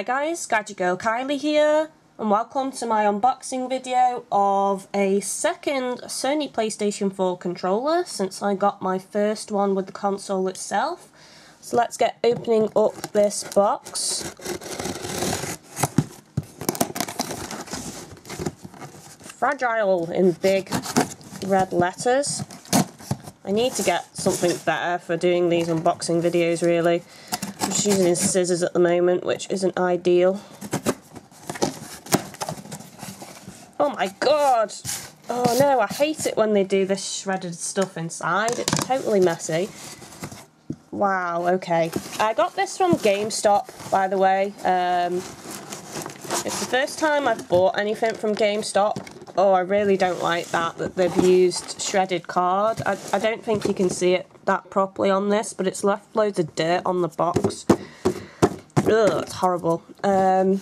Hi guys, Gadget Girl Kylie here and welcome to my unboxing video of a second Sony PlayStation 4 controller since I got my first one with the console itself. So let's get opening up this box. Fragile in big red letters. I need to get something better for doing these unboxing videos really. Just using scissors at the moment, which isn't ideal. Oh my god! Oh no, I hate it when they do this shredded stuff inside. It's totally messy. Wow, okay. I got this from GameStop, by the way. Um, it's the first time I've bought anything from GameStop. Oh, I really don't like that, that they've used shredded card. I, I don't think you can see it that properly on this, but it's left loads of dirt on the box. Ugh, it's horrible. Um,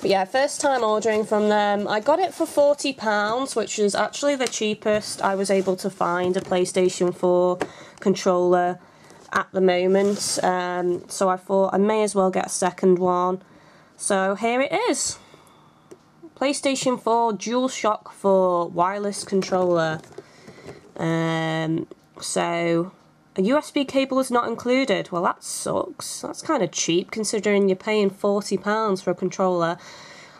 but yeah, first time ordering from them. I got it for £40, which is actually the cheapest I was able to find a PlayStation 4 controller at the moment. Um, so I thought I may as well get a second one. So here it is. PlayStation 4 DualShock 4 wireless controller. Um, so, a USB cable is not included. Well, that sucks. That's kind of cheap considering you're paying £40 for a controller.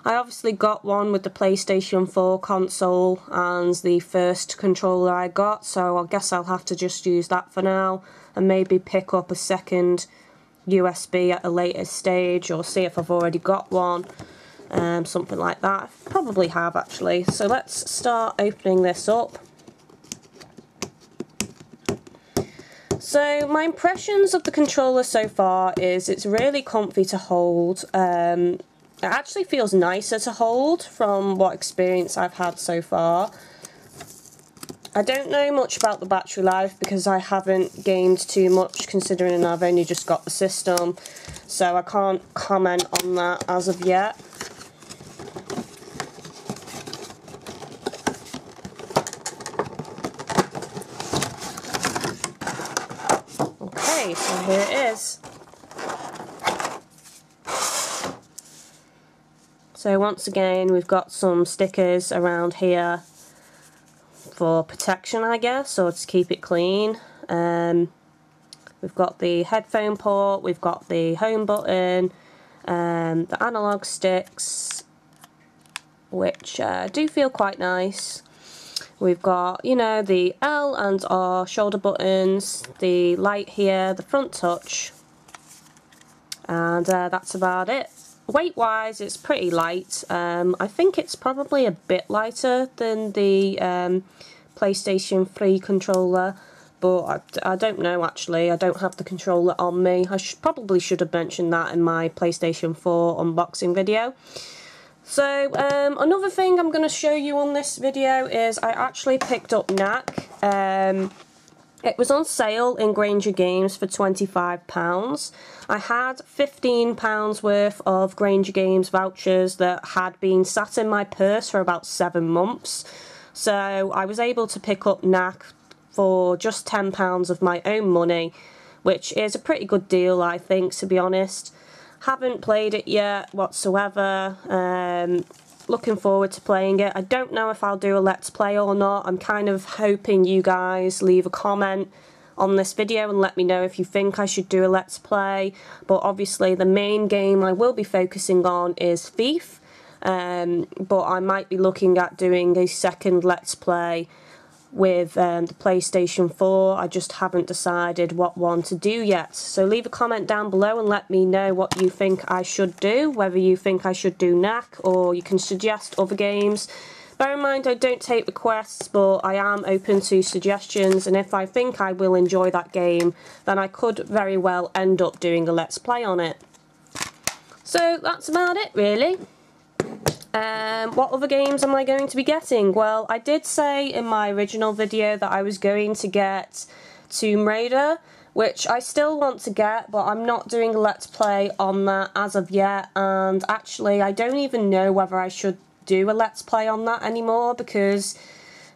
I obviously got one with the PlayStation 4 console and the first controller I got, so I guess I'll have to just use that for now and maybe pick up a second USB at a later stage or see if I've already got one. Um, something like that. Probably have actually. So let's start opening this up. So my impressions of the controller so far is it's really comfy to hold. Um, it actually feels nicer to hold from what experience I've had so far. I don't know much about the battery life because I haven't gained too much considering I've only just got the system so I can't comment on that as of yet. Okay, so here it is. So once again we've got some stickers around here for protection I guess or to keep it clean. Um, we've got the headphone port, we've got the home button, um, the analog sticks which uh, do feel quite nice. We've got, you know, the L and R shoulder buttons, the light here, the front touch, and uh, that's about it. Weight-wise, it's pretty light. Um, I think it's probably a bit lighter than the um, PlayStation 3 controller, but I, I, don't know actually. I don't have the controller on me. I probably should have mentioned that in my PlayStation 4 unboxing video. So um, another thing I'm going to show you on this video is I actually picked up Knack. Um, it was on sale in Grainger Games for £25. I had £15 worth of Grainger Games vouchers that had been sat in my purse for about seven months. So I was able to pick up Knack for just £10 of my own money, which is a pretty good deal I think to be honest. Haven't played it yet whatsoever. Um, looking forward to playing it. I don't know if I'll do a Let's Play or not. I'm kind of hoping you guys leave a comment on this video and let me know if you think I should do a Let's Play. But obviously the main game I will be focusing on is Thief. Um, but I might be looking at doing a second Let's Play with um, the PlayStation 4. I just haven't decided what one to do yet. So leave a comment down below and let me know what you think I should do, whether you think I should do Knack or you can suggest other games. Bear in mind I don't take requests but I am open to suggestions and if I think I will enjoy that game then I could very well end up doing a let's play on it. So that's about it really. Um, what other games am I going to be getting? Well, I did say in my original video that I was going to get Tomb Raider, which I still want to get, but I'm not doing a Let's Play on that as of yet, and actually I don't even know whether I should do a Let's Play on that anymore, because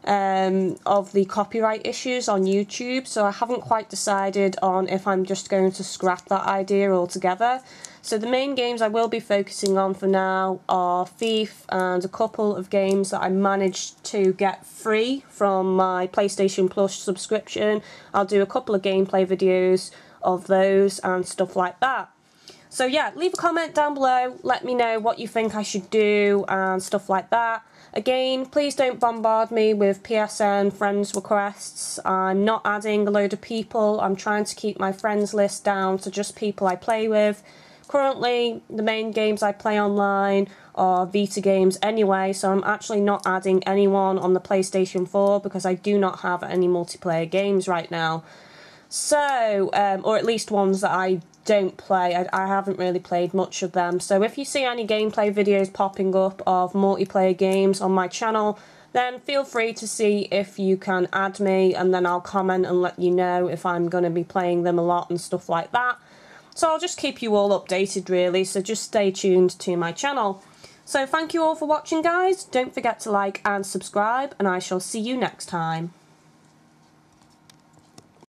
um, of the copyright issues on YouTube, so I haven't quite decided on if I'm just going to scrap that idea altogether. So the main games I will be focusing on for now are Thief and a couple of games that I managed to get free from my PlayStation Plus subscription. I'll do a couple of gameplay videos of those and stuff like that. So yeah, leave a comment down below, let me know what you think I should do and stuff like that. Again, please don't bombard me with PSN friends requests. I'm not adding a load of people. I'm trying to keep my friends list down to just people I play with. Currently, the main games I play online are Vita games anyway, so I'm actually not adding anyone on the PlayStation 4 because I do not have any multiplayer games right now. So, um, or at least ones that I don't play. I, I haven't really played much of them. So if you see any gameplay videos popping up of multiplayer games on my channel, then feel free to see if you can add me and then I'll comment and let you know if I'm going to be playing them a lot and stuff like that. So I'll just keep you all updated really, so just stay tuned to my channel. So thank you all for watching guys, don't forget to like and subscribe and I shall see you next time.